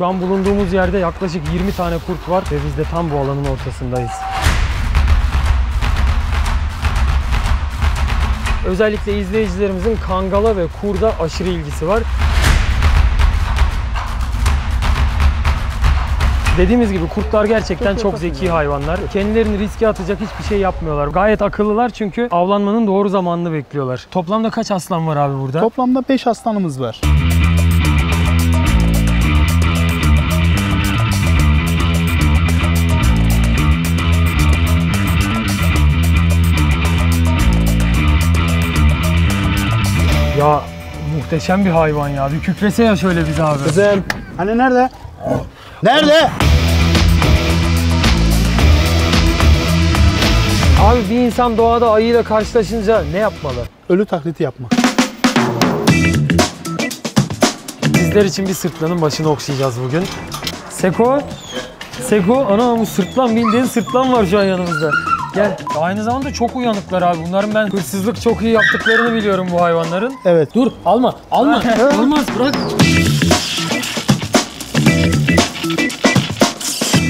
Şu an bulunduğumuz yerde yaklaşık 20 tane kurt var ve biz de tam bu alanın ortasındayız. Özellikle izleyicilerimizin kangala ve kurda aşırı ilgisi var. Dediğimiz gibi kurtlar gerçekten çok zeki hayvanlar. Kendilerini riske atacak hiçbir şey yapmıyorlar. Gayet akıllılar çünkü avlanmanın doğru zamanını bekliyorlar. Toplamda kaç aslan var abi burada? Toplamda 5 aslanımız var. Ya muhteşem bir hayvan ya. Bir kükrese ya şöyle bize abi. Kızım. Hani nerede? Nerede? Abi bir insan doğada ayıyla karşılaşınca ne yapmalı? Ölü taklidi yapma. Sizler için bir sırtlanın başını okşayacağız bugün. Seko. Seko. Ana bu sırtlan bildiğin sırtlan var şu an yanımızda. Gel. Aynı zamanda çok uyanıklar abi. Bunların ben hırsızlık çok iyi yaptıklarını biliyorum bu hayvanların. Evet. Dur alma alma. Olmaz bırak.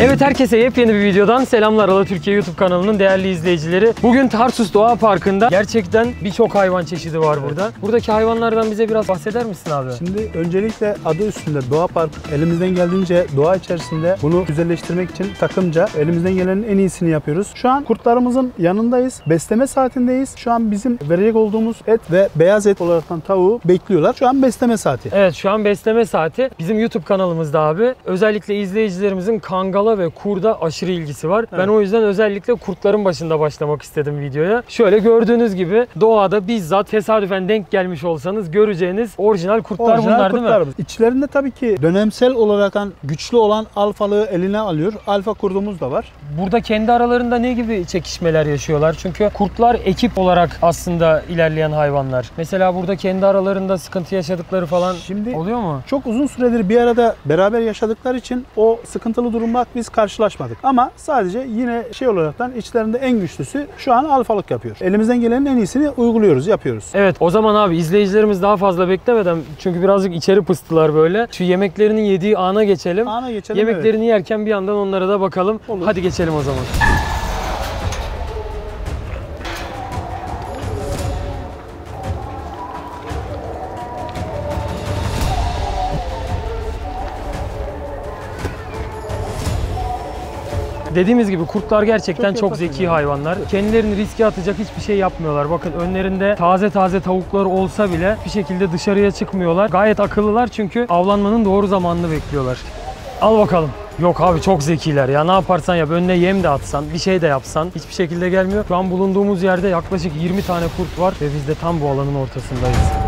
Evet herkese yepyeni bir videodan selamlar Ala Türkiye YouTube kanalının değerli izleyicileri. Bugün Tarsus Doğa Parkı'nda gerçekten birçok hayvan çeşidi var burada. Buradaki hayvanlardan bize biraz bahseder misin abi? Şimdi öncelikle adı üstünde Doğa Park. Elimizden geldiğince doğa içerisinde bunu güzelleştirmek için takımca elimizden gelenin en iyisini yapıyoruz. Şu an kurtlarımızın yanındayız. Besleme saatindeyiz. Şu an bizim verecek olduğumuz et ve beyaz et olaraktan tavuğu bekliyorlar. Şu an besleme saati. Evet şu an besleme saati bizim YouTube kanalımızda abi. Özellikle izleyicilerimizin kangala ve kurda aşırı ilgisi var. Ben Evet. o yüzden özellikle kurtların başında başlamak istedim videoya. Şöyle gördüğünüz gibi doğada bizzat tesadüfen denk gelmiş olsanız göreceğiniz orijinal kurtlar Orijinal bunlar değil mi? kurtlarımız. İçlerinde tabii ki dönemsel olarak güçlü olan alfalığı eline alıyor. Alfa kurdumuz da var. Burada kendi aralarında ne gibi çekişmeler yaşıyorlar? Çünkü kurtlar ekip olarak aslında ilerleyen hayvanlar. Mesela burada kendi aralarında sıkıntı yaşadıkları falan Şimdi oluyor mu? Çok uzun süredir bir arada beraber yaşadıkları için o sıkıntılı durumla biz karşılaşmadık. Ama sadece yine şey olaraktan içlerinde en güçlüsü şu an alfalık yapıyor. Elimizden gelenin en iyisini uyguluyoruz, yapıyoruz. Evet o zaman abi izleyicilerimiz daha fazla beklemeden çünkü birazcık içeri pıstılar böyle. Şu yemeklerinin yediği ana geçelim. Ana geçelim. Yemeklerini yerken bir yandan onlara da bakalım. Olur. Hadi geçelim o zaman. Dediğimiz gibi kurtlar gerçekten Çok çok, zeki hayvanlar. Kendilerini riske atacak hiçbir şey yapmıyorlar. Bakın önlerinde taze taze tavukları olsa bile bir şekilde dışarıya çıkmıyorlar. Gayet akıllılar çünkü avlanmanın doğru zamanını bekliyorlar. Al bakalım. Yok abi çok zekiler ya ne yaparsan yap önüne yem de atsan bir şey de yapsan hiçbir şekilde gelmiyor. Şu an bulunduğumuz yerde yaklaşık 20 tane kurt var ve biz de tam bu alanın ortasındayız.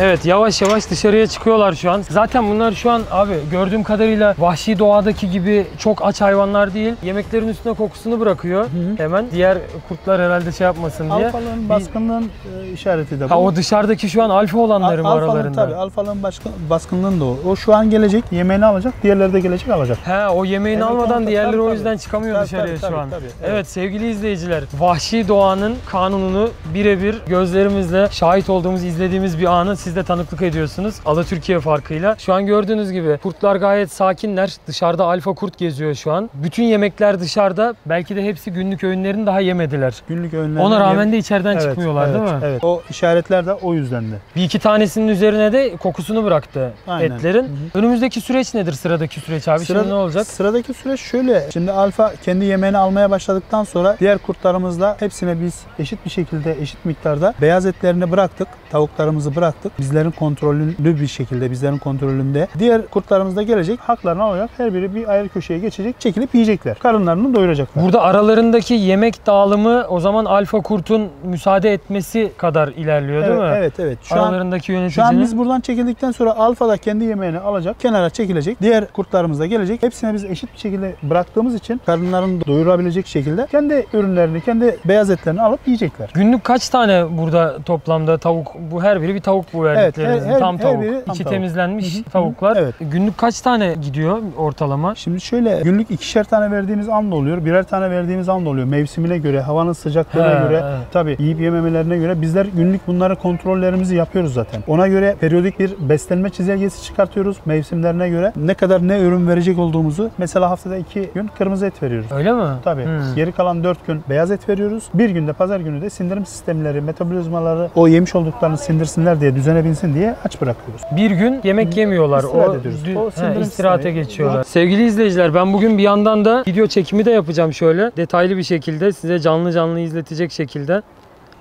Evet yavaş yavaş dışarıya çıkıyorlar şu an. Zaten bunlar şu an abi gördüğüm kadarıyla vahşi doğadaki gibi çok aç hayvanlar değil. Yemeklerin üstüne kokusunu bırakıyor hemen. Diğer kurtlar herhalde şey yapmasın diye. Alfalığın baskınlığın e, işareti de bu. Ha o dışarıdaki şu an alfa olanları mı Al- alfalığın aralarında? tabii alfalığın başkın, baskınlığın da o. O şu an gelecek, yemeğini alacak, diğerleri de gelecek alacak. He o yemeğini Evet, almadan tabii, diğerleri tabii, o tabii. yüzden çıkamıyor Tabii, dışarıya tabii, şu an. tabii, tabii, evet. evet. sevgili izleyiciler, vahşi doğanın kanununu birebir gözlerimizle şahit olduğumuz, izlediğimiz bir anı siz de tanıklık ediyorsunuz. Ala Türkiye farkıyla. Şu an gördüğünüz gibi kurtlar gayet sakinler. Dışarıda alfa kurt geziyor şu an. Bütün yemekler dışarıda. Belki de hepsi günlük öğünlerini daha yemediler. Günlük öğünlerden Ona rağmen de içeriden Evet, çıkmıyorlar evet, değil mi? Evet. O işaretler de o yüzden de. Bir iki tanesinin üzerine de kokusunu bıraktı Aynen. etlerin. Hı hı. Önümüzdeki süreç nedir sıradaki süreç abi? Şimdi ne olacak? Sıradaki süreç şöyle. Şimdi alfa kendi yemeğini almaya başladıktan sonra diğer kurtlarımızla hepsine biz eşit bir şekilde eşit miktarda beyaz etlerini bıraktık. Tavuklarımızı bıraktık. Bizlerin kontrollü bir şekilde bizlerin kontrolünde. Diğer kurtlarımız da gelecek. Haklarını alacak. Her biri bir ayrı köşeye geçecek. Çekilip yiyecekler. Karınlarını doyuracaklar. Burada aralarındaki yemek dağılımı o zaman alfa kurtun müsaade etmesi kadar ilerliyor değil evet, mi? evet evet. Şu an Aralarındaki yöneticinin. Şu an biz buradan çekildikten sonra alfa da kendi yemeğini alacak, kenara çekilecek. Diğer kurtlarımız da gelecek. Hepsine biz eşit bir şekilde bıraktığımız için karınlarını doyurabilecek şekilde kendi ürünlerini, kendi beyaz etlerini alıp yiyecekler. Günlük kaç tane burada toplamda tavuk Bu her biri bir tavuk bu Evet, her- her- tam her tavuk. biri tam İçi tavuk. temizlenmiş Hı hı, tavuklar. Evet. Günlük kaç tane gidiyor ortalama? Şimdi şöyle günlük ikişer tane verdiğimiz an da oluyor. Birer tane verdiğimiz an da oluyor. Mevsimine göre, havanın sıcaklığına He, göre, he. tabii yiyip yememelerine göre bizler günlük bunları kontrollerimizi yapıyoruz zaten. Ona göre periyodik bir beslenme çizelgesi çıkartıyoruz mevsimlerine göre. Ne kadar ne ürün verecek olduğumuzu mesela haftada iki gün kırmızı et veriyoruz. Öyle mi? Tabii. Hmm. Geri kalan 4 gün beyaz et veriyoruz. Bir günde pazar günü de sindirim sistemleri, metabolizmaları o yemiş olduklarını sindirsinler diye, düzene binsin diye aç bırakıyoruz. Bir gün yemek yemiyorlar. İstirahat o, ediyoruz. O he, istirahate geçiyorlar. Sevgili izleyiciler ben bugün bir yandan da video çekimi de yapacağım şöyle. Detaylı bir şekilde size canlı canlı izletecek şekilde.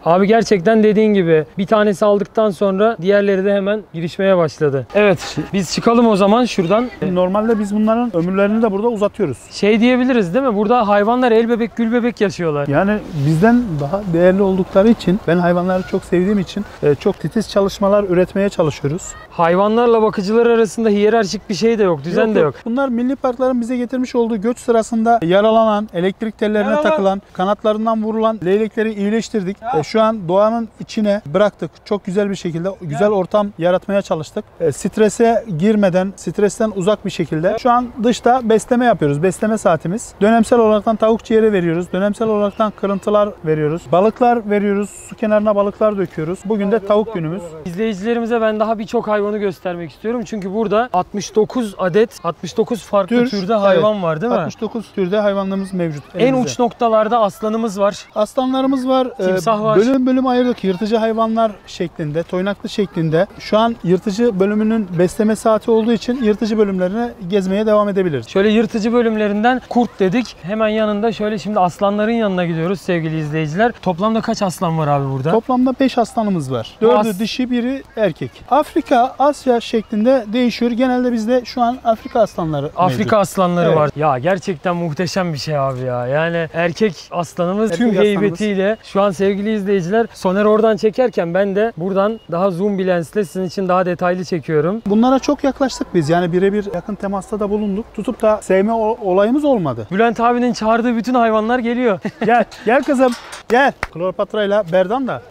Abi gerçekten dediğin gibi bir tanesi aldıktan sonra diğerleri de hemen girişmeye başladı. Evet biz çıkalım o zaman şuradan. Normalde biz bunların ömürlerini de burada uzatıyoruz. Şey diyebiliriz değil mi? Burada hayvanlar el bebek gül bebek yaşıyorlar. Yani bizden daha değerli oldukları için, ben hayvanları çok sevdiğim için e, çok titiz çalışmalar üretmeye çalışıyoruz. Hayvanlarla bakıcılar arasında hiyerarşik bir şey de yok, düzen de yok. Bunlar milli parkların bize getirmiş olduğu göç sırasında yaralanan, elektrik tellerine Yaralan- takılan, kanatlarından vurulan leylekleri iyileştirdik. E, şu an doğanın içine bıraktık. Çok güzel bir şekilde, güzel ortam yaratmaya çalıştık. E, strese girmeden, stresten uzak bir şekilde. Şu an dışta besleme yapıyoruz. Besleme saatimiz. Dönemsel olaraktan tavuk ciğeri veriyoruz. Dönemsel olaraktan kırıntılar veriyoruz. Balıklar veriyoruz. Su kenarına balıklar döküyoruz. Bugün de tavuk günümüz. İzleyicilerimize ben daha birçok hayvanı göstermek istiyorum. Çünkü burada 69 adet, 69 farklı Tür, türde hayvan var değil mi? 69 türde hayvanlarımız mevcut. En elimizde. uç noktalarda aslanımız var. Aslanlarımız var. Ee, Timsah var. Bölüm bölüm ayırdık. Yırtıcı hayvanlar şeklinde, toynaklı şeklinde. Şu an yırtıcı bölümünün besleme saati olduğu için yırtıcı bölümlerine gezmeye devam edebiliriz. Şöyle yırtıcı bölümlerinden kurt dedik. Hemen yanında şöyle şimdi aslanların yanına gidiyoruz sevgili izleyiciler. Toplamda kaç aslan var abi burada? Toplamda 5 aslanımız var. Bu 4'ü as- dişi, biri erkek. Afrika, Asya şeklinde değişiyor. Genelde bizde şu an Afrika aslanları Afrika mevcut. aslanları Evet. var. Ya gerçekten muhteşem bir şey abi ya. Yani erkek aslanımız Erkek tüm aslanımız. heybetiyle şu an sevgili izleyiciler Soner oradan çekerken ben de buradan daha zoom bir lensle sizin için daha detaylı çekiyorum. Bunlara çok yaklaştık biz. Yani birebir yakın temasta da bulunduk. Tutup da sevme o- olayımız olmadı. Bülent abinin çağırdığı bütün hayvanlar geliyor. Gel, gel kızım. Gel. Kleopatra ile Berdan da.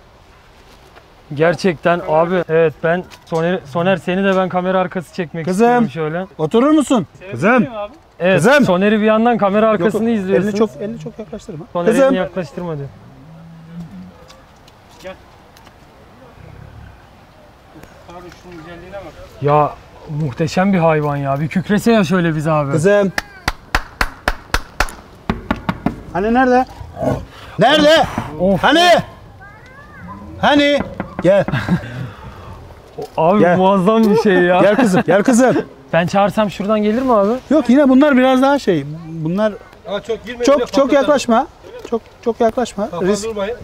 Gerçekten abi evet ben Soner, Soner seni de ben kamera arkası çekmek Kızım. istiyorum şöyle. Oturur musun? Kızım. Evet Kızım. Soner'i bir yandan kamera arkasını Yok, izliyorsunuz. Elini çok, elini çok yaklaştırma. Soner'i Kızım. elini yaklaştırma diyor. Ya muhteşem bir hayvan ya. Bir kükrese ya şöyle bize abi. Kızım. Hani nerede? Nerede? Of. Hani? Hani? Gel. Abi Gel. muazzam bir şey ya. Gel kızım. Gel kızım. Ben çağırsam şuradan gelir mi abi? Yok yine bunlar biraz daha şey. Bunlar Ama çok girme. çok çok yaklaşma. Çok çok yaklaşma. Risk. durmayın.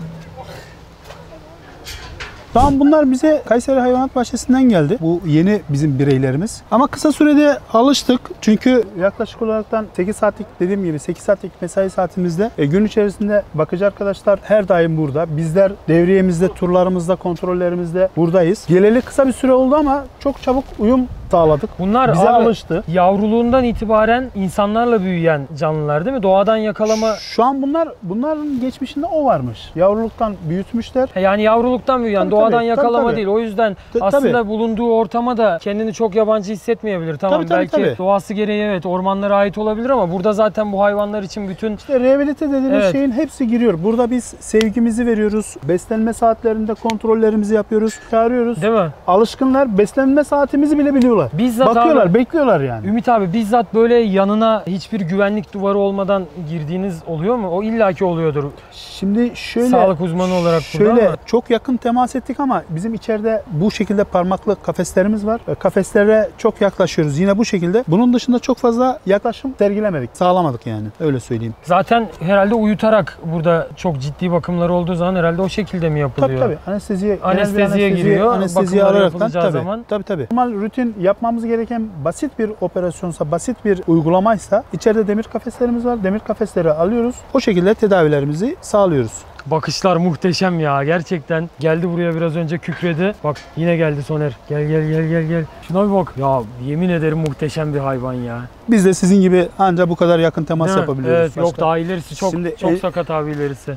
Tamam bunlar bize Kayseri Hayvanat Bahçesi'nden geldi. Bu yeni bizim bireylerimiz. Ama kısa sürede alıştık. Çünkü yaklaşık olaraktan 8 saatlik dediğim gibi 8 saatlik mesai saatimizde e, gün içerisinde bakıcı arkadaşlar her daim burada. Bizler devriyemizde, turlarımızda, kontrollerimizde buradayız. Geleli kısa bir süre oldu ama çok çabuk uyum sağladık. Bunlar Bize abi, alıştı. yavruluğundan itibaren insanlarla büyüyen canlılar değil mi? Doğadan yakalama Şu an bunlar bunların geçmişinde o varmış. Yavruluktan büyütmüşler. yani yavruluktan büyüyen, Tabii, doğadan tabii, yakalama tabii, değil. O yüzden T- aslında tabii. bulunduğu ortama da kendini çok yabancı hissetmeyebilir. Tamam Tabii, tabii, belki tabii. doğası gereği evet ormanlara ait olabilir ama burada zaten bu hayvanlar için bütün İşte rehabilite dediğimiz Evet. şeyin hepsi giriyor. Burada biz sevgimizi veriyoruz. Beslenme saatlerinde kontrollerimizi yapıyoruz. Çağırıyoruz. değil mi? Alışkınlar beslenme saatimizi bile biliyorlar. Bizzat Bakıyorlar, abi, bekliyorlar yani. Ümit abi bizzat böyle yanına hiçbir güvenlik duvarı olmadan girdiğiniz oluyor mu? O illaki oluyordur. Şimdi şöyle Sağlık uzmanı olarak Şöyle ama. çok yakın temas ettik ama bizim içeride bu şekilde parmaklı kafeslerimiz var. E, Kafeslere çok yaklaşıyoruz yine bu şekilde. Bunun dışında çok fazla yaklaşım sergilemedik. Sağlamadık yani. Öyle söyleyeyim. Zaten herhalde uyutarak burada çok ciddi bakımlar olduğu zaman herhalde o şekilde mi yapılıyor? Tabii tabii. Anesteziye, bir Anesteziye giriyor, Anesteziye bakımları alaraktan yapılacağı tabii. zaman. Tabii tabii. Normal rutin yapmamız gereken basit bir operasyonsa, basit bir uygulamaysa içeride demir kafeslerimiz var. Demir kafesleri alıyoruz. O şekilde tedavilerimizi sağlıyoruz. Bakışlar muhteşem ya gerçekten. Geldi buraya biraz önce kükredi. Bak yine geldi Soner. Gel gel gel gel gel. Şuna bir bak. Ya yemin ederim muhteşem bir hayvan ya. Biz de sizin gibi ancak bu kadar yakın temas Değil mi? yapabiliyoruz. Evet yok Başka. daha ilerisi çok Şimdi çok e- sakat abi ilerisi.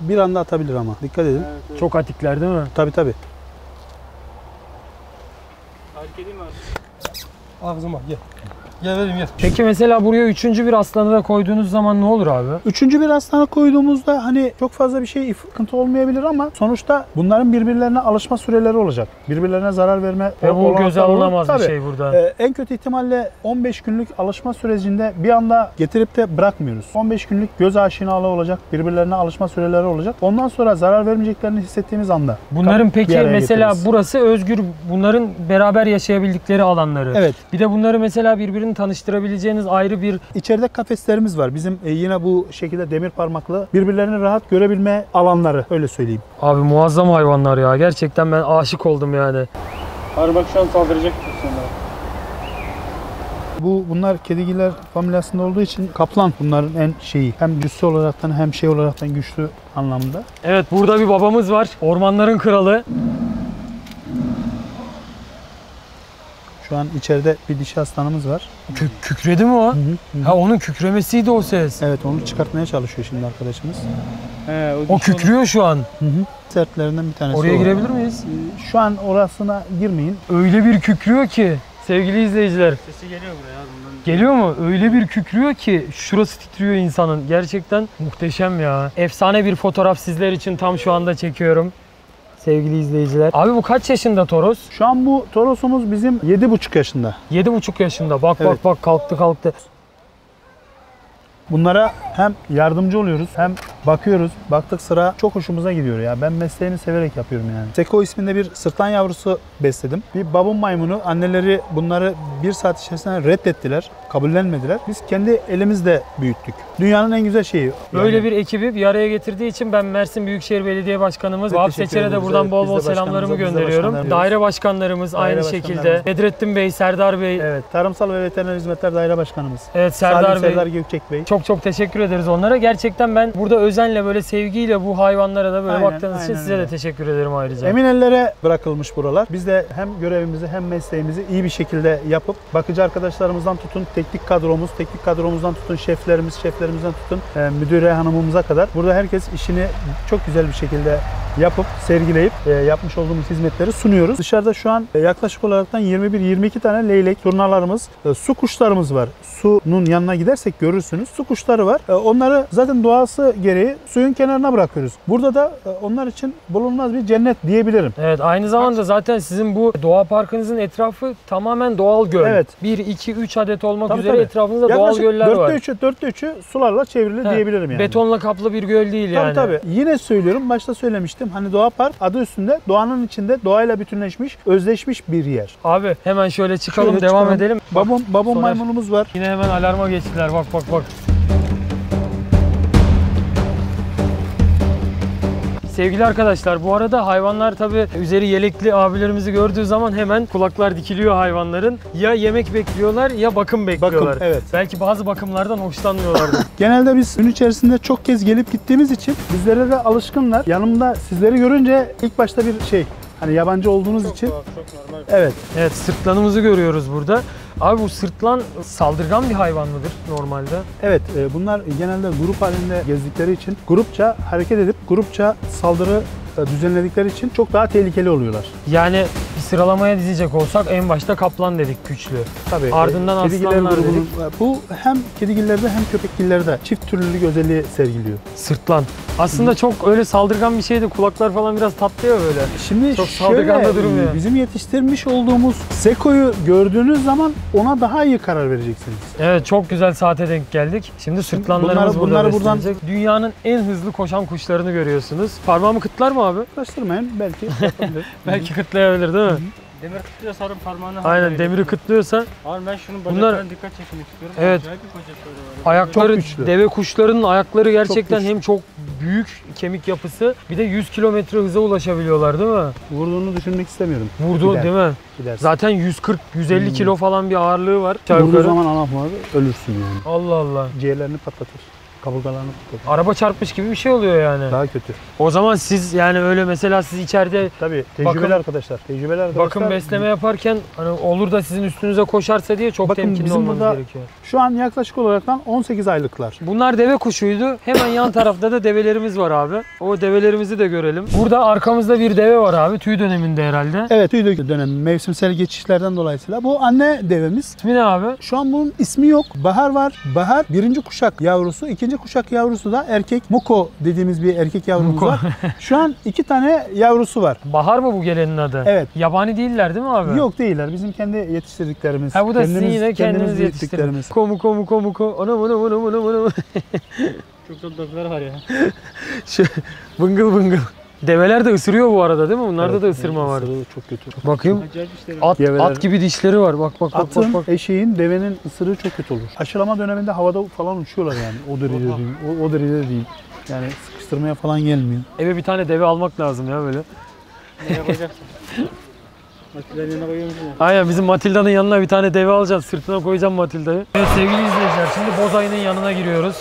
bir anda atabilir ama. Dikkat edin. Çok atikler değil mi? Tabii tabii. Fark edeyim mi abi? Ağzıma gel. Gel vereyim gel. Peki mesela buraya üçüncü bir aslanı da koyduğunuz zaman ne olur abi? Üçüncü bir hastane koyduğumuzda hani çok fazla bir şey sıkıntı olmayabilir ama sonuçta bunların birbirlerine alışma süreleri olacak. Birbirlerine zarar verme Ve bu göze alınamaz bir şey burada. Ee, en kötü ihtimalle 15 günlük alışma sürecinde bir anda getirip de bırakmıyoruz. 15 günlük göz aşinalığı olacak, birbirlerine alışma süreleri olacak. Ondan sonra zarar vermeyeceklerini hissettiğimiz anda. Bunların peki mesela getiririz. burası özgür, bunların beraber yaşayabildikleri alanları. Evet. Bir de bunları mesela birbirini tanıştırabileceğiniz ayrı bir İçeride kafeslerimiz var. Bizim e, yine bu şekilde demir parmaklı birbirlerini rahat görebilme alanları öyle söyleyeyim. abi muazzam hayvanlar ya. Gerçekten ben aşık oldum yani. Abi bak şu an saldıracak sana. Bu bunlar kedigiller familyasında olduğu için kaplan bunların en şeyi. Hem cüssü olaraktan hem şey olaraktan güçlü anlamda. Evet burada bir babamız var. Ormanların kralı. Şu an içeride bir dişi aslanımız var. Kü- kükredi mi o? Ha onun kükremesiydi o ses. Evet onu çıkartmaya çalışıyor şimdi arkadaşımız. He, O kükrüyor şu an. Hı hı. Sertlerinden bir tanesi Oraya o. girebilir miyiz? Şu an orasına girmeyin. Öyle bir kükrüyor ki sevgili izleyiciler. Sesi geliyor buraya bundan. Geliyor mu? Öyle bir kükrüyor ki şurası titriyor insanın. Gerçekten muhteşem ya. Efsane bir fotoğraf sizler için tam şu anda çekiyorum. Sevgili izleyiciler. Abi bu kaç yaşında Toros? Şu an bu Toros'umuz bizim 7,5 yaşında. 7,5 yaşında. Bak Evet. bak bak kalktı kalktı. Bunlara hem yardımcı oluyoruz hem bakıyoruz. Baktık sıra çok hoşumuza gidiyor ya. Ben mesleğini severek yapıyorum yani. Seko isminde bir sırtlan yavrusu besledim. Bir babun maymunu. Anneleri bunları bir saat içerisinde reddettiler. Kabullenmediler. Biz kendi elimizle büyüttük. Dünyanın en güzel şeyi. Böyle Yani bir ekibi bir araya getirdiği için ben Mersin Büyükşehir Belediye Başkanımız Vahap Seçer'e de buradan Evet, bol bol selamlarımı gönderiyorum. Daire başkanlarımız Daire aynı başkanlarımız. şekilde. Bedrettin Bey, Serdar Bey, evet, Evet, Tarımsal ve Veteriner Hizmetler Daire Başkanımız. Serdar Serdar Bey. Serdar Gökçek Bey. Çok çok teşekkür ederiz onlara. Gerçekten ben burada özenle böyle sevgiyle bu hayvanlara da böyle Aynen, baktığınız için aynen size de öyle. teşekkür ederim ayrıca. Emin ellere bırakılmış buralar. Biz de hem görevimizi hem mesleğimizi iyi bir şekilde yapıp bakıcı arkadaşlarımızdan tutun teknik kadromuz, teknik kadromuzdan tutun şeflerimiz, şeflerimizden tutun e, müdüre hanımımıza kadar. Burada herkes işini çok güzel bir şekilde yapıp sergileyip e, yapmış olduğumuz hizmetleri sunuyoruz. Dışarıda şu an e, yaklaşık olaraktan 21-22 tane leylek turnalarımız, e, su kuşlarımız var. Sunun yanına gidersek görürsünüz. Su kuşları var. E, onları zaten doğası gereği suyun kenarına bırakıyoruz. Burada da e, onlar için bulunmaz bir cennet diyebilirim. Evet aynı zamanda zaten sizin bu doğa parkınızın etrafı tamamen doğal göl. Evet. 1, 2, 3 adet olmak Tabii, üzere tabii. etrafınızda doğal Yaklaşık göller dörtte var. üçü, dörtte üçü sularla çevrili He, diyebilirim yani. Betonla kaplı bir göl değil Tabii yani. tabii. Yine söylüyorum, başta söylemiştim. Hani Doğa Park adı üstünde doğanın içinde doğayla bütünleşmiş, özleşmiş bir yer. Abi hemen şöyle çıkalım Şöyle devam çıkalım. edelim. Babam babam maymunumuz var. Yine hemen alarma geçtiler bak bak bak. Sevgili arkadaşlar bu arada hayvanlar tabi üzeri yelekli abilerimizi gördüğü zaman hemen kulaklar dikiliyor hayvanların. Ya yemek bekliyorlar ya bakım bekliyorlar. evet. Belki bazı bakımlardan hoşlanmıyorlardı. Genelde biz gün içerisinde çok kez gelip gittiğimiz için bizlere de alışkınlar. Yanımda sizleri görünce ilk başta bir şey hani yabancı olduğunuz için Çok, çok normal. evet evet sırtlanımızı görüyoruz burada. Abi bu sırtlan saldırgan bir hayvan mıdır normalde? evet e, bunlar genelde grup halinde gezdikleri için grupça hareket edip grupça saldırı e, düzenledikleri için çok daha tehlikeli oluyorlar. Yani sıralamaya dizecek olsak en başta kaplan dedik güçlü. Tabii. Ardından e, kedigiller aslanlar grubunun- Bu hem kedigillerde hem köpekgillerde çift türlülük özelliği sergiliyor. Sırtlan. Aslında çok öyle saldırgan bir şeydi. Kulaklar falan biraz tatlı ya böyle. Şimdi Çok saldırgan da durmuyor. bizim yetiştirmiş olduğumuz Seko'yu gördüğünüz zaman ona daha iyi karar vereceksiniz. Evet çok güzel saate denk geldik. Şimdi sırtlanlarımız Bunları- burada bunları buradan-. Dünyanın en hızlı koşan kuşlarını görüyorsunuz. Parmağımı kıtlar mı abi? Yaklaştırmayın belki. Belki kıtlayabilir değil mi? Demir kıtlıyor sarım parmağını. Aynen demiri kıtlıyorsa Abi ben şunun Bunlar- bacaklarına dikkat çekmek istiyorum. Evet. Acayip bir bacakları var. ayakları Çok güçlü. deve kuşlarının ayakları gerçekten güçlü. hem çok büyük kemik yapısı bir de 100 kilometre hıza ulaşabiliyorlar değil mi? Vurduğunu düşünmek istemiyorum. Vurdu Gider. değil mi? Gidersin. Zaten 140 150 Hmm. kilo falan bir ağırlığı var. Vurduğu zaman anahmarı ölürsün yani. Allah Allah. Ciğerlerini patlatır. Kaburgalarını tutuyor. Araba çarpmış gibi bir şey oluyor yani. Daha kötü. O zaman siz yani öyle mesela siz içeride Tabii tecrübeli Bakım- arkadaşlar. Tecrübeli arkadaşlar. bakım besleme yaparken hani olur da sizin üstünüze koşarsa diye çok Bakın temkinli bizim olmanız burada- gerekiyor. Şu an yaklaşık olaraktan 18 aylıklar. Bunlar deve kuşuydu. Hemen yan tarafta da develerimiz var abi. O develerimizi de görelim. Burada arkamızda bir deve var abi. Tüy döneminde herhalde. Evet tüy dönemi mevsimsel geçişlerden dolayısıyla. Bu anne devemiz. İsmi ne abi? Şu an bunun ismi yok. Bahar var. Bahar birinci kuşak yavrusu. ikinci kuşak yavrusu da erkek. Muko dediğimiz bir erkek yavrumuz Muko. var. Şu an iki tane yavrusu var. Bahar mı bu gelenin adı? Evet. Yabani değiller değil mi abi? Yok değiller. Bizim kendi yetiştirdiklerimiz. Ha bu da sizin Kendimiz- yine kendiniz yetiştirdiniz. Komu komu komu komu. Anam anam anam anam anam. Çok da doglar var ya. Şu bıngıl bıngıl. Develer de ısırıyor bu arada değil mi? Bunlarda da ısırma var. Çok kötü. Bakayım. At, Develer- at gibi dişleri var. Bak bak bak Atın, bak. bak. eşeğin, devenin ısırığı çok kötü olur. Aşılama döneminde havada falan uçuyorlar yani. O derecede Oha. değil. O, o derecede değil. Yani sıkıştırmaya falan gelmiyor. Eve bir tane deve almak lazım ya böyle. Ne yapacaksın? Makinenin yanına koyuyormuşsun ya. Aynen bizim Matilda'nın yanına bir tane deve alacağız. Sırtına koyacağım Matilda'yı. Evet sevgili izleyiciler şimdi bozayının yanına giriyoruz.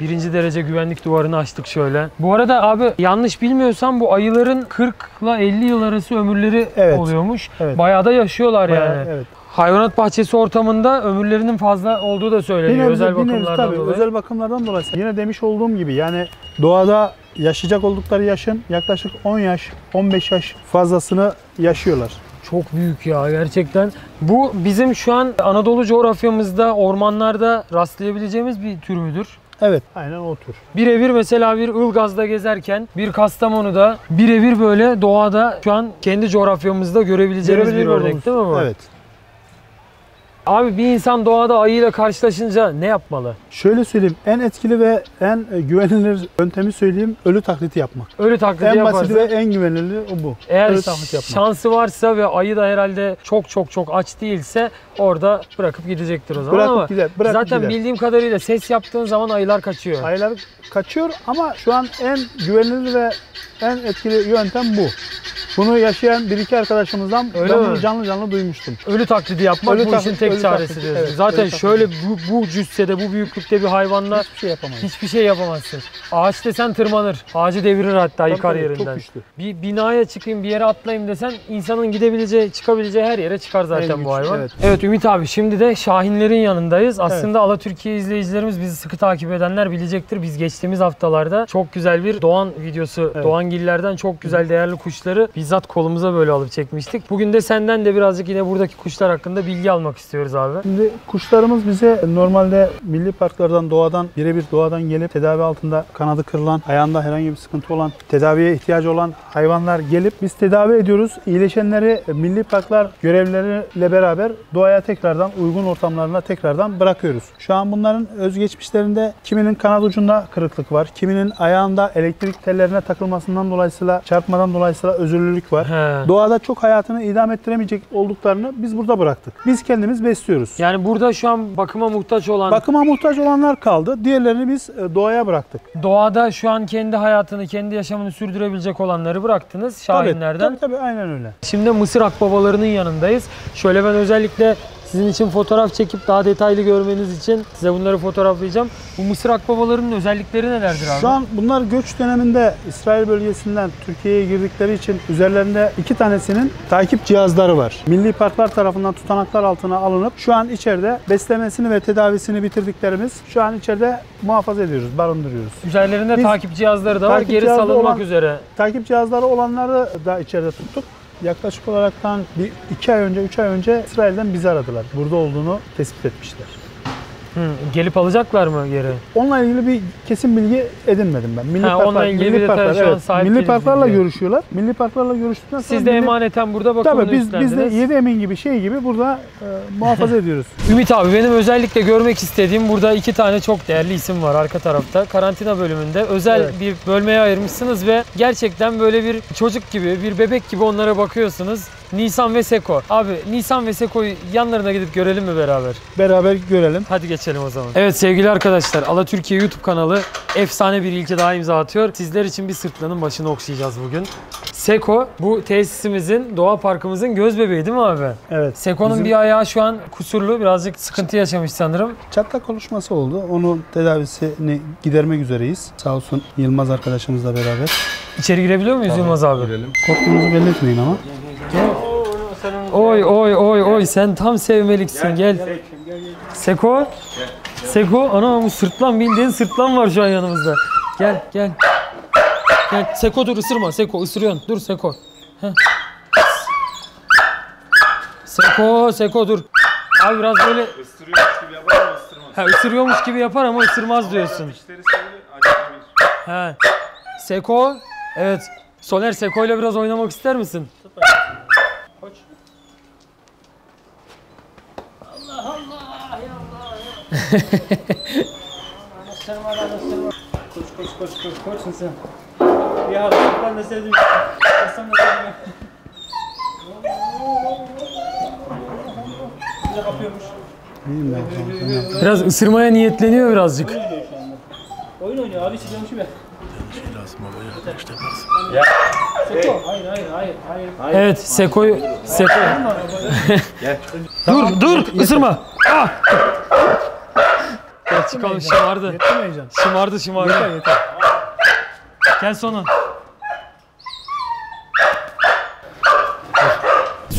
Birinci derece güvenlik duvarını açtık şöyle. Bu arada abi yanlış bilmiyorsam bu ayıların 40 ile 50 yıl arası ömürleri Evet. oluyormuş. Evet. Bayağı da yaşıyorlar Bayağı, yani. Evet. Hayvanat bahçesi ortamında ömürlerinin fazla olduğu da Bir söyleniyor nebze, özel bir nebze bakımlardan tabii, dolayı. özel bakımlardan dolayı. Yine demiş olduğum gibi yani doğada yaşayacak oldukları yaşın yaklaşık 10 yaş, 15 yaş fazlasını yaşıyorlar. Çok büyük ya gerçekten. Bu bizim şu an Anadolu coğrafyamızda ormanlarda rastlayabileceğimiz bir tür müdür? Evet, aynen o tür. Birebir mesela bir Ilgaz'da gezerken, bir Kastamonu'da birebir böyle doğada şu an kendi coğrafyamızda görebileceğimiz bir örnek değil mi bu? Evet. Abi bir insan doğada ayıyla karşılaşınca ne yapmalı? Şöyle söyleyeyim, en etkili ve en e, güvenilir yöntemi söyleyeyim, ölü taklidi yapmak. Ölü taklidi En yaparsa basit ve en güveniliri o bu. eğer ölü taklidi yapmak. şansı varsa ve ayı da herhalde çok çok çok aç değilse orada bırakıp gidecektir o zaman Bırakıp ama gider, bırakıp zaten gider. bildiğim kadarıyla ses yaptığın zaman ayılar kaçıyor. Aylar kaçıyor ama şu an en güvenilir ve en etkili yöntem bu. Bunu yaşayan bir iki arkadaşımızdan Öyle ben mi? bunu canlı canlı duymuştum. Ölü taklidi yapmak Ölü bu taklit- işin tek ölü çaresi diyorsun. evet, Zaten şöyle bu, bu cüssede, bu büyüklükte bir hayvanla Hiçbir şey yapamayız. hiçbir şey yapamazsın. Ağaç desen tırmanır. Ağacı devirir hatta Tabii yıkar tabii, yerinden. Çok güçlü. Bir binaya çıkayım, bir yere atlayayım desen insanın gidebileceği, çıkabileceği her yere çıkar zaten En bu hayvan. evet. Evet. Ümit abi şimdi de Şahinlerin yanındayız. Aslında Ala Türkiye izleyicilerimiz bizi sıkı takip edenler bilecektir. Biz geçtiğimiz haftalarda çok güzel bir Doğan videosu, Evet. Doğangillerden çok güzel değerli kuşları bizzat kolumuza böyle alıp çekmiştik. Bugün de senden de birazcık yine buradaki kuşlar hakkında bilgi almak istiyoruz abi. Şimdi kuşlarımız bize normalde milli parklardan, doğadan, birebir doğadan gelip tedavi altında kanadı kırılan, ayağında herhangi bir sıkıntı olan, tedaviye ihtiyacı olan hayvanlar gelip biz tedavi ediyoruz. İyileşenleri milli parklar görevlileriyle beraber doğaya tekrardan, uygun ortamlarına tekrardan bırakıyoruz. Şu an bunların özgeçmişlerinde kiminin kanat ucunda kırıklık var, kiminin ayağında elektrik tellerine takılmasından dolayısıyla, çarpmadan dolayısıyla özürlülük var. He. Doğada çok hayatını idam ettiremeyecek olduklarını biz burada bıraktık. Biz kendimiz besliyoruz. Yani burada şu an bakıma muhtaç olan, Bakıma muhtaç olanlar kaldı. Diğerlerini biz e, doğaya bıraktık. doğada şu an kendi hayatını, kendi yaşamını sürdürebilecek olanları bıraktınız Şahinlerden. Tabii, tabii, tabii aynen öyle. Şimdi Mısır akbabalarının yanındayız. Şöyle ben özellikle sizin için fotoğraf çekip daha detaylı görmeniz için size bunları fotoğraflayacağım. Bu Mısır akbabalarının özellikleri nelerdir abi? Şu an bunlar göç döneminde İsrail bölgesinden Türkiye'ye girdikleri için üzerlerinde iki tanesinin takip cihazları var. Milli parklar tarafından tutanaklar altına alınıp şu an içeride beslemesini ve tedavisini bitirdiklerimiz şu an içeride muhafaza ediyoruz, barındırıyoruz. Üzerlerinde Biz- takip cihazları da var. Geri salınmak olan- üzere. Takip cihazları olanları da içeride tuttuk. Yaklaşık olaraktan bir iki ay önce, üç ay önce İsrail'den bizi aradılar. Burada olduğunu tespit etmişler. Hı, gelip alacaklar mı geri? Onunla ilgili bir kesin bilgi edinmedim ben. Milli Ha, onunla ilgili bir detaya şu an sahip milli parklarla bilgi. görüşüyorlar. Milli parklarla görüştükten sonra Siz de milli- emaneten burada bakımını Tabii biz, biz de üstlendiniz. yedi emin gibi şey gibi burada e, muhafaza ediyoruz. Ümit abi benim özellikle görmek istediğim burada iki tane çok değerli isim var arka tarafta. Karantina bölümünde özel Evet. bir bölmeye ayırmışsınız ve gerçekten böyle bir çocuk gibi, bir bebek gibi onlara bakıyorsunuz. Nisan ve Seko. Abi Nisan ve Seko'yu yanlarına gidip görelim mi beraber? Beraber görelim. Hadi geç. Geçelim o zaman. Evet sevgili arkadaşlar Ala Türkiye YouTube kanalı efsane bir ilke daha imza atıyor. Sizler için bir sırtlanın başını okşayacağız bugün. Seko bu tesisimizin, doğa parkımızın göz bebeği değil mi abi? Evet. Seko'nun Bizim- bir ayağı şu an kusurlu, birazcık sıkıntı yaşamış sanırım. Çatlak oluşması oldu. Onun tedavisini gidermek üzereyiz. Sağ olsun Yılmaz arkadaşımızla beraber. İçeri girebiliyor muyuz Yılmaz abi? Korktuğunuzu belli etmeyin ama. Oy oy oy oy sen tam sevmeliksin gel. Seko. Seko ana bu sırtlan bildiğin sırtlan var şu an yanımızda. Gel gel. Gel Seko dur ısırma Seko ısırıyorsun. Dur Seko. Heh. Seko Seko dur. Abi biraz böyle Isırıyormuş gibi yapar ama ısırmaz. ha, ısırıyormuş gibi yapar ama ısırmaz diyorsun. Açabilir. He. Seko. Evet. Soner Seko ile biraz oynamak ister misin? Koş koş koş koş koşsun sen. Ya ben de sevdim. Sen de sevdim. Bize kapıyormuş. İyiyim ben. Biraz ısırmaya niyetleniyor birazcık. Oyun oynuyor şu anda. Oyun oynuyor abi çiziyormuş gibi. Ya. Seko. Hayır hayır hayır hayır. Evet, Seko'yu Seko. dur, dur, ısırma. Ah! Çıkalım şımardı. Yetti mi heyecan? Şımardı, şımardı. Yeter yeter. Gel sonu.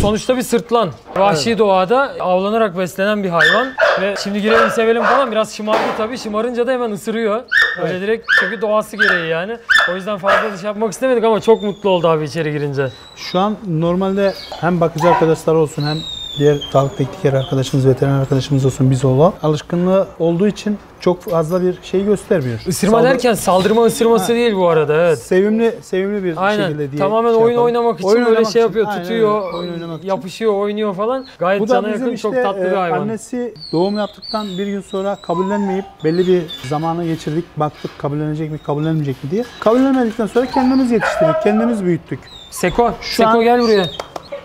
Sonuçta bir sırtlan. Vahşi doğada avlanarak beslenen bir hayvan. Ve şimdi girelim sevelim falan biraz şımardı tabii. Şımarınca da hemen ısırıyor. Öyle direkt çünkü doğası gereği yani. O yüzden fazla dış yapmak istemedik ama çok mutlu oldu abi içeri girince. Şu an normalde hem bakıcı arkadaşlar olsun hem diğer sağlık tekniker arkadaşımız, veteriner arkadaşımız olsun biz olan alışkınlığı olduğu için çok fazla bir şey göstermiyor. Isırma Saldır- derken saldırma ısırması değil bu arada evet. sevimli sevimli bir Aynen. şekilde diye Tamamen şey oyun yapalım. oynamak için Oyun böyle şey yapıyor, Aynen tutuyor. Oyun oynamak için. yapışıyor, oynuyor falan. Gayet Bu cana yakın, işte çok tatlı bir e, hayvan. annesi doğum yaptıktan bir gün sonra kabullenmeyip belli bir zamanı geçirdik. Baktık kabullenecek mi kabullenmeyecek mi diye. Kabullenmedikten sonra kendimiz yetiştirdik. Kendimiz büyüttük. Seko, Şu Seko an- gel buraya.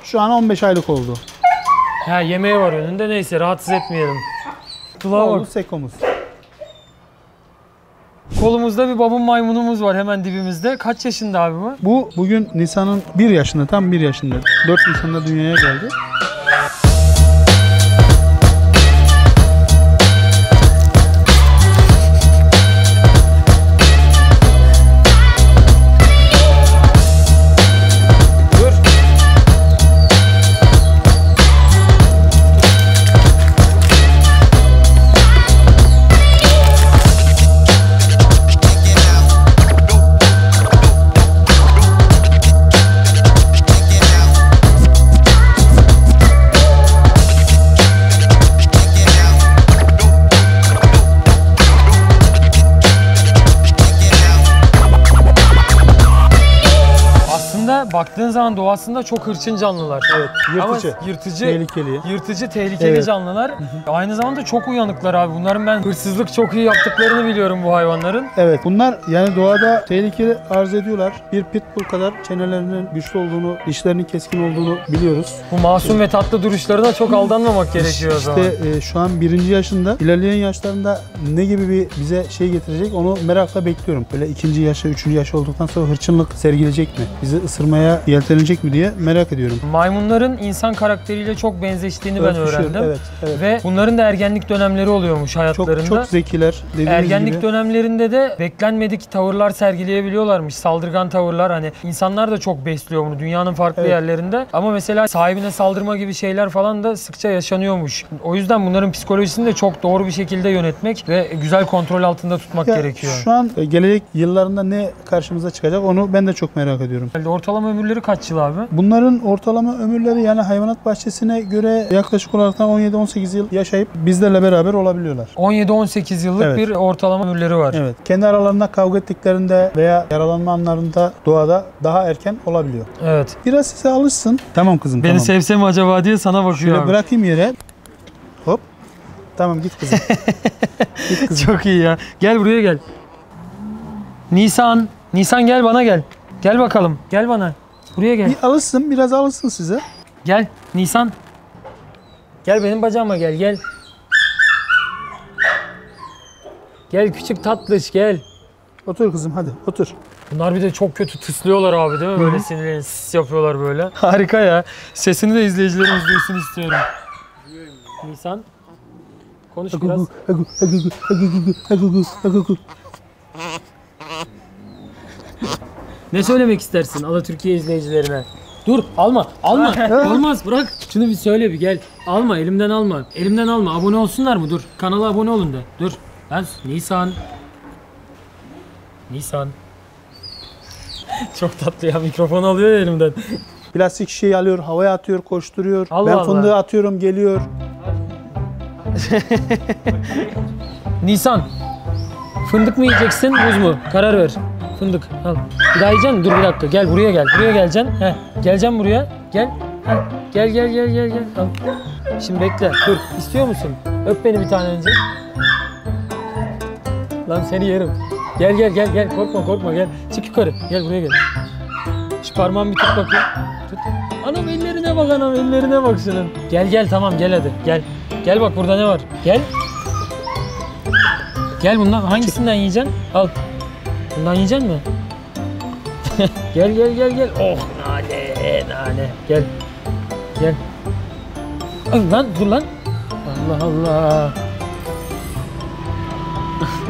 Şu an 15 aylık oldu. Ha yemeği var önünde neyse rahatsız etmeyelim. Kulağa bak. sekomuz. Kolumuzda bir babun maymunumuz var hemen dibimizde. Kaç yaşında abi bu? Bu bugün Nisan'ın 1 yaşında, tam 1 yaşında. 4 Nisan'da dünyaya geldi. Aslında baktığın zaman doğasında çok hırçın canlılar. Evet, yırtıcı. Ama yırtıcı, Tehlikeli. yırtıcı, tehlikeli Evet. canlılar. Aynı zamanda çok uyanıklar abi. Bunların ben hırsızlık çok iyi yaptıklarını biliyorum bu hayvanların. Evet bunlar yani doğada tehlikeli arz ediyorlar. Bir pitbull kadar çenelerinin güçlü olduğunu, dişlerinin keskin olduğunu biliyoruz. Bu masum ve tatlı duruşlarına çok aldanmamak gerekiyor o zaman. İşte e, şu an birinci yaşında. İlerleyen yaşlarında ne gibi bir bize şey getirecek onu merakla bekliyorum. Böyle ikinci yaşı, üçüncü yaşı olduktan sonra hırçınlık sergileyecek mi? Bizi ısırmaya yeltenecek mi diye merak ediyorum. Maymunların insan karakteriyle çok benzeştiğini ben Örtüşüyor, öğrendim. Evet, evet. Ve bunların da ergenlik dönemleri oluyormuş Çok, hayatlarında. çok zekiler. Dediğiniz Ergenlik gibi. dönemlerinde de beklenmedik tavırlar sergileyebiliyorlarmış. Saldırgan tavırlar. Hani insanlar da çok besliyor bunu dünyanın farklı Evet. yerlerinde. Ama mesela sahibine saldırma gibi şeyler falan da sıkça yaşanıyormuş. O yüzden bunların psikolojisini de çok doğru bir şekilde yönetmek ve güzel kontrol altında tutmak Ya, gerekiyor. Şu an e, gelecek yıllarında ne karşımıza çıkacak onu ben de çok merak ediyorum. Ortalama ömürleri kaç yıl abi? Bunların ortalama ömürleri yani hayvanat bahçesine göre yaklaşık olarak 17-18 yıl yaşayıp bizlerle beraber olabiliyorlar. 17-18 yıllık Evet. bir ortalama ömürleri var. Evet. Kendi aralarında kavga ettiklerinde veya yaralanma anlarında doğada daha erken olabiliyor. Evet. Biraz size alışsın. Tamam kızım Beni tamam. sevse mi acaba diye sana bakıyor Şöyle abi. bırakayım yere. Hop. Tamam git kızım. git kızım. Çok iyi ya. Gel buraya gel. Nisan. Nisan gel bana gel. Gel bakalım. Gel bana. Buraya gel. Bir alışsın biraz alışsın size. Gel Nisan. Gel benim bacağıma gel gel. Gel küçük tatlış gel. Otur kızım hadi otur. Bunlar bir de çok kötü tıslıyorlar abi değil mi? Böyle sinirlerini sis yapıyorlar böyle. Harika ya. Sesini de izleyicilerimiz duysun istiyorum. Nisan. Konuş biraz. Ne söylemek istersin Ala Türkiye izleyicilerine? Dur alma alma olmaz bırak şunu bir söyle bir gel alma elimden alma elimden alma abone olsunlar mı dur kanala abone olun de dur ben Nisan Nisan Çok tatlı ya mikrofon alıyor ya elimden Plastik şişeyi alıyor, havaya atıyor, koşturuyor. Allah ben Allah. fındığı atıyorum, geliyor. Nisan Fındık mı yiyeceksin buz mu? Karar ver. Fındık al. Bir daha yiyeceksin? Dur bir dakika gel buraya gel. Buraya geleceksin. Heh. Geleceğim buraya. Gel. Heh. Gel gel gel gel gel. Al. Şimdi bekle. Dur. İstiyor musun? Öp beni bir tane önce. Lan seni yerim. Gel gel gel gel. Korkma korkma gel. Çık yukarı. Gel buraya gel. Şu parmağımı bir tut bakayım. Tut. Anam ellerine bak anam ellerine bak şunun. Gel gel tamam gel hadi gel. Gel bak burada ne var. Gel. Gel bundan hangisinden yiyeceksin? Al. Bundan yiyecek mi? gel gel gel gel. Oh nane nane. Gel. Gel. Lan dur lan. Allah Allah.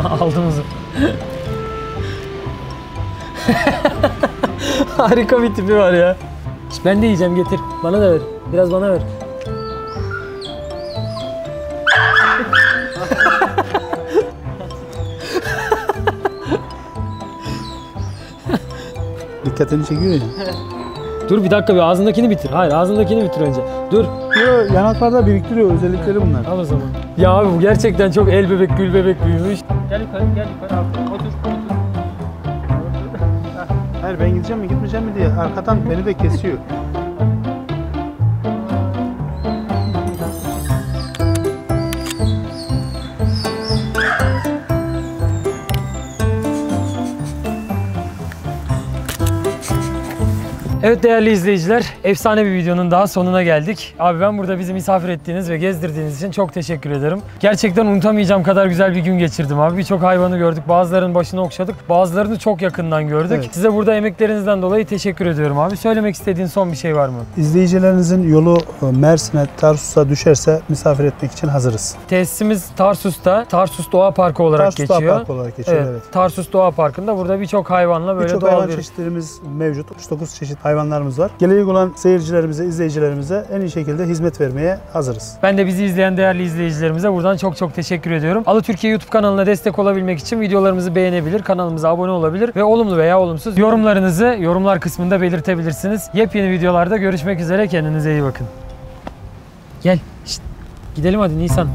Aldığımızı. Harika bir tipi var ya. Ben de yiyeceğim getir. Bana da ver. Biraz bana ver. Dikkatini çekiyor ya. Dur bir dakika bir ağzındakini bitir. Hayır ağzındakini bitir önce. Dur. Yo, yanaklarda biriktiriyor özellikleri bunlar. Al o zaman. Ya abi bu gerçekten çok el bebek gül bebek büyümüş. Gel yukarı gel yukarı. Otur otur. Hayır ben gideceğim mi gitmeyeceğim mi diye arkadan beni de kesiyor. Evet değerli izleyiciler, efsane bir videonun daha sonuna geldik. Abi ben burada bizi misafir ettiğiniz ve gezdirdiğiniz için çok teşekkür ederim. Gerçekten unutamayacağım kadar güzel bir gün geçirdim abi. Birçok hayvanı gördük, bazılarının başını okşadık, bazılarını çok yakından gördük. Evet. Size burada emeklerinizden dolayı teşekkür ediyorum abi. Söylemek istediğin son bir şey var mı? İzleyicilerinizin yolu e, Mersin'e, Tarsus'a düşerse misafir etmek için hazırız. Tesisimiz Tarsus'ta, Tarsus Doğa Parkı olarak Tarsus Doğa geçiyor. Parkı olarak geçiyor Evet, evet. Tarsus Doğa Parkı'nda burada birçok hayvanla böyle Birçok doğal hayvan bir... çeşitlerimiz mevcut. 39 çeşit hayvanlarımız var. Gelecek olan seyircilerimize, izleyicilerimize en iyi şekilde hizmet vermeye hazırız. Ben de bizi izleyen değerli izleyicilerimize buradan çok çok teşekkür ediyorum. Alı Türkiye YouTube kanalına destek olabilmek için videolarımızı beğenebilir, kanalımıza abone olabilir ve olumlu veya olumsuz yorumlarınızı yorumlar kısmında belirtebilirsiniz. Yepyeni videolarda görüşmek üzere. Kendinize iyi bakın. Gel. şşt. Gidelim hadi Nisan.